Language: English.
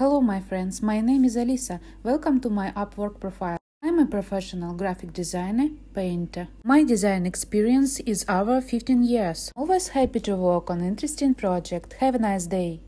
Hello, my friends. My name is Alisa. Welcome to my Upwork profile. I'm a professional graphic designer, painter. My design experience is over 15 years. Always happy to work on interesting project. Have a nice day.